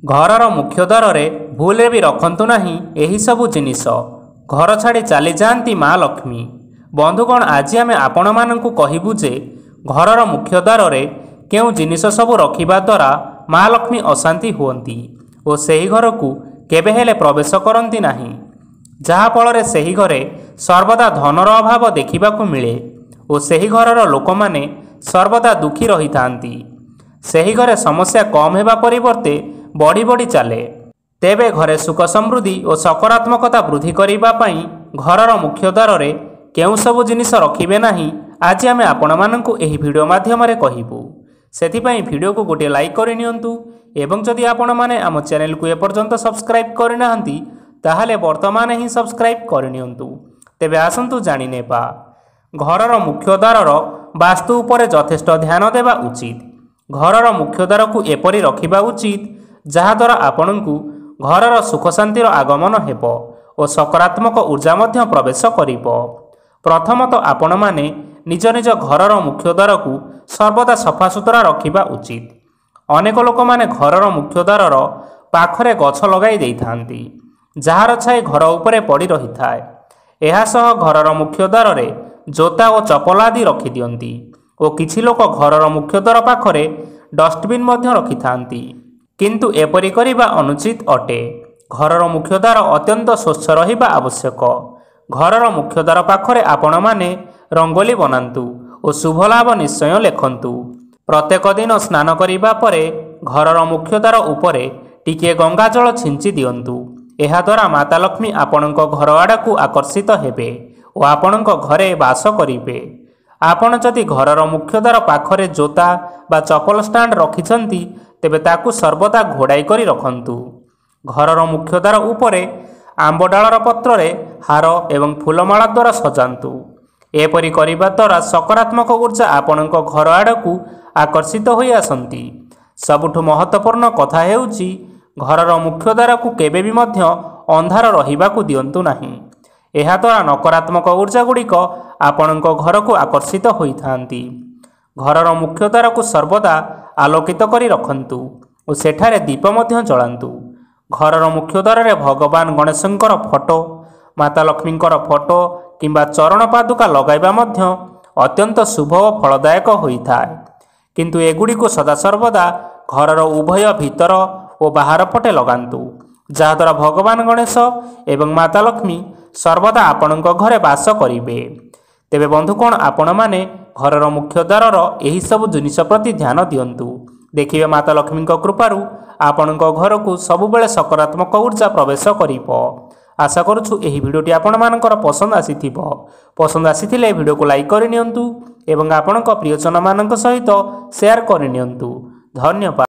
ଘରର ମୁଖ୍ୟ ଦ୍ୱାରରେ ଭୁଲରେ ବି ରଖନ୍ତୁ ନାହିଁ ଏହିସବୁ ଜିନିଷ। ଘର ଛାଡ଼ି ଚାଲିଯାଆନ୍ତି ମା ଲକ୍ଷ୍ମୀ। ବନ୍ଧୁଗଣ ଆଜି ଆମେ ଆପଣମାନଙ୍କୁ କହିବୁ ଯେ ଘରର ମୁଖ୍ୟ ଦ୍ୱାରରେ କେଉଁ ଜିନିଷ ସବୁ ରଖିବା ଦ୍ୱାରା ମା ଲକ୍ଷ୍ମୀ ଅଶାନ୍ତି ହୁଅନ୍ତି ଓ ସେହି ଘରକୁ କେବେ ହେଲେ ପ୍ରବେଶ କରନ୍ତି ନାହିଁ। ଯାହାଫଳରେ ସେହି ଘରେ ସର୍ବଦା ଧନର ଅଭାବ ଦେଖିବାକୁ ମିଳେ ଓ ସେହି ଘରର ଲୋକମାନେ ସର୍ବଦା ଦୁଃଖୀ ରହିଥାନ୍ତି। ସେହି ଘରେ ସମସ୍ୟା କମ୍ ହେବା ପରିବର୍ତ୍ତେ ବଢ଼ି ବଢ଼ି ଚାଲେ। ତେବେ ଘରେ ସୁଖ ସମୃଦ୍ଧି ଓ ସକାରାତ୍ମକତା ବୃଦ୍ଧି କରିବା ପାଇଁ ଘରର ମୁଖ୍ୟ ଦ୍ୱାରରେ କେଉଁ ସବୁ ଜିନିଷ ରଖିବେ ନାହିଁ ଆଜି ଆମେ ଆପଣମାନଙ୍କୁ ଏହି ଭିଡ଼ିଓ ମାଧ୍ୟମରେ କହିବୁ। ସେଥିପାଇଁ ଭିଡ଼ିଓକୁ ଗୋଟିଏ ଲାଇକ୍ କରିନିଅନ୍ତୁ ଏବଂ ଯଦି ଆପଣମାନେ ଆମ ଚ୍ୟାନେଲକୁ ଏପର୍ଯ୍ୟନ୍ତ ସବସ୍କ୍ରାଇବ୍ କରିନାହାନ୍ତି ତାହେଲେ ବର୍ତ୍ତମାନ ହିଁ ସବସ୍କ୍ରାଇବ୍ କରିନିଅନ୍ତୁ ତେବେ ଆସନ୍ତୁ ଜାଣିନେବା। ଘରର ମୁଖ୍ୟ ଦ୍ୱାରର ବାସ୍ତୁ ଉପରେ ଯଥେଷ୍ଟ ଧ୍ୟାନ ଦେବା ଉଚିତ। ଘରର ମୁଖ୍ୟ ଦ୍ୱାରକୁ ଏପରି ରଖିବା ଉଚିତ ଯାହାଦ୍ୱାରା ଆପଣଙ୍କୁ ଘରର ସୁଖ ଶାନ୍ତିର ଆଗମନ ହେବ ଓ ସକାରାତ୍ମକ ଉର୍ଜା ମଧ୍ୟ ପ୍ରବେଶ କରିବ। ପ୍ରଥମତଃ ଆପଣମାନେ ନିଜ ନିଜ ଘରର ମୁଖ୍ୟ ଦ୍ୱାରକୁ ସର୍ବଦା ସଫାସୁତୁରା ରଖିବା ଉଚିତ। ଅନେକ ଲୋକମାନେ ଘରର ମୁଖ୍ୟ ଦ୍ୱାରର ପାଖରେ ଗଛ ଲଗାଇ ଦେଇଥାନ୍ତି ଯାହାର ଛାଇ ଘର ଉପରେ ପଡ଼ି ରହିଥାଏ। ଏହା ସହ ଘରର ମୁଖ୍ୟ ଦ୍ୱାରରେ ଜୋତା ଓ ଚପଲ ଆଦି ରଖିଦିଅନ୍ତି ଓ କିଛି ଲୋକ ଘରର ମୁଖ୍ୟ ଦ୍ୱାର ପାଖରେ ଡଷ୍ଟବିନ୍ ମଧ୍ୟ ରଖିଥାନ୍ତି। କିନ୍ତୁ ଏପରି କରିବା ଅନୁଚିତ ଅଟେ। ଘରର ମୁଖ୍ୟ ଦ୍ୱାର ଅତ୍ୟନ୍ତ ସ୍ୱଚ୍ଛ ରହିବା ଆବଶ୍ୟକ। ଘରର ମୁଖ୍ୟ ଦ୍ୱାର ପାଖରେ ଆପଣମାନେ ରଙ୍ଗୋଲି ବନାନ୍ତୁ ଓ ଶୁଭ ଲାଭ ନିଶ୍ଚୟ ଲେଖନ୍ତୁ। ପ୍ରତ୍ୟେକ ଦିନ ସ୍ନାନ କରିବା ପରେ ଘରର ମୁଖ୍ୟ ଦ୍ୱାର ଉପରେ ଟିକିଏ ଗଙ୍ଗାଜଳ ଛିଞ୍ଚି ଦିଅନ୍ତୁ। ଏହାଦ୍ୱାରା ମାତା ଲକ୍ଷ୍ମୀ ଆପଣଙ୍କ ଘର ଆଡ଼କୁ ଆକର୍ଷିତ ହେବେ ଓ ଆପଣଙ୍କ ଘରେ ବାସ କରିବେ। ଆପଣ ଯଦି ଘରର ମୁଖ୍ୟ ଦ୍ୱାର ପାଖରେ ଜୋତା ବା ଚପଲ ଷ୍ଟାଣ୍ଡ ରଖିଛନ୍ତି ତେବେ ତାକୁ ସର୍ବଦା ଘୋଡ଼ାଇ କରି ରଖନ୍ତୁ। ଘରର ମୁଖ୍ୟ ଦ୍ୱାର ଉପରେ ଆମ୍ବ ଡାଳର ପତ୍ରରେ ହାର ଏବଂ ଫୁଲମାଳା ଦ୍ୱାରା ସଜାନ୍ତୁ। ଏପରି କରିବା ଦ୍ୱାରା ସକାରାତ୍ମକ ଉର୍ଜା ଆପଣଙ୍କ ଘର ଆଡ଼କୁ ଆକର୍ଷିତ ହୋଇ ଆସନ୍ତି। ସବୁଠୁ ମହତ୍ତ୍ୱପୂର୍ଣ୍ଣ କଥା ହେଉଛି ଘରର ମୁଖ୍ୟ ଦ୍ୱାରକୁ କେବେ ବି ମଧ୍ୟ ଅନ୍ଧାର ରହିବାକୁ ଦିଅନ୍ତୁ ନାହିଁ। ଏହାଦ୍ୱାରା ନକାରାତ୍ମକ ଉର୍ଜା ଗୁଡ଼ିକ ଆପଣଙ୍କ ଘରକୁ ଆକର୍ଷିତ ହୋଇଥାନ୍ତି। ଘରର ମୁଖ୍ୟ ଦ୍ୱାରକୁ ସର୍ବଦା ଆଲୋକିତ କରି ରଖନ୍ତୁ ଓ ସେଠାରେ ଦୀପ ମଧ୍ୟ ଜଳାନ୍ତୁ। ଘରର ମୁଖ୍ୟ ଦ୍ୱାରରେ ଭଗବାନ ଗଣେଶଙ୍କର ଫଟୋ ମାତା ଲକ୍ଷ୍ମୀଙ୍କର ଫଟୋ କିମ୍ବା ଚରଣ ପାଦୁକା ଲଗାଇବା ମଧ୍ୟ ଅତ୍ୟନ୍ତ ଶୁଭ ଓ ଫଳଦାୟକ ହୋଇଥାଏ। କିନ୍ତୁ ଏଗୁଡ଼ିକୁ ସଦାସର୍ବଦା ଘରର ଉଭୟ ଭିତର ଓ ବାହାର ପଟେ ଲଗାନ୍ତୁ ଯାହାଦ୍ୱାରା ଭଗବାନ ଗଣେଶ ଏବଂ ମାତା ଲକ୍ଷ୍ମୀ ସର୍ବଦା ଆପଣଙ୍କ ଘରେ ବାସ କରିବେ। ତେବେ ବନ୍ଧୁ କ'ଣ ଆପଣମାନେ ଘରର ମୁଖ୍ୟ ଦ୍ୱାରର ଏହିସବୁ ଜିନିଷ ପ୍ରତି ଧ୍ୟାନ ଦିଅନ୍ତୁ। ଦେଖିବେ ମାତା ଲକ୍ଷ୍ମୀଙ୍କ କୃପାରୁ ଆପଣଙ୍କ ଘରକୁ ସବୁବେଳେ ସକାରାତ୍ମକ ଉର୍ଜା ପ୍ରବେଶ କରିବ। ଆଶା କରୁଛୁ ଏହି ଭିଡ଼ିଓଟି ଆପଣମାନଙ୍କର ପସନ୍ଦ ଆସିଥିବ। ପସନ୍ଦ ଆସିଥିଲେ ଭିଡ଼ିଓକୁ ଲାଇକ୍ କରିନିଅନ୍ତୁ ଏବଂ ଆପଣଙ୍କ ପ୍ରିୟଜନମାନଙ୍କ ସହିତ ସେୟାର କରିନିଅନ୍ତୁ। ଧନ୍ୟବାଦ।